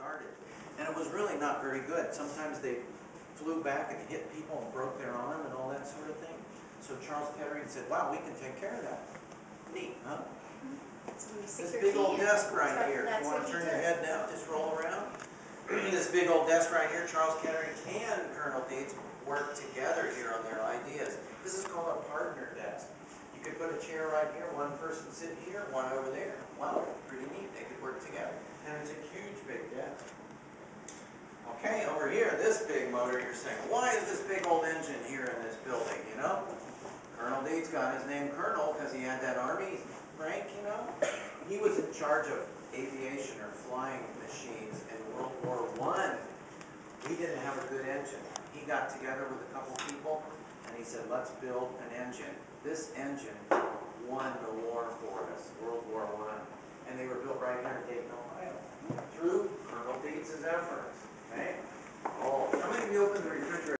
started. And it was really not very good. Sometimes they flew back and hit people and broke their arm and all that sort of thing. So Charles Kettering said, wow, we can take care of that. Neat, huh? This big old desk right here, that's you wanna turn your head down, just roll around? This big old desk right here, Charles Kettering and Colonel Deeds work together here on their ideas. This is called a partner desk. You could put a chair right here, one person sitting here, one over there. Wow, pretty neat, they could work together. And it's a huge big desk. Here, this big motor, you're saying, why is this big old engine here in this building, you know? Colonel Deeds got his name Colonel because he had that army rank, you know? He was in charge of aviation or flying machines in World War One. He didn't have a good engine. He got together with a couple people and he said, let's build an engine. This engine won the war for us, World War One. And they were built right here in Dayton, Ohio, through Colonel Deeds' efforts, opened the refrigerator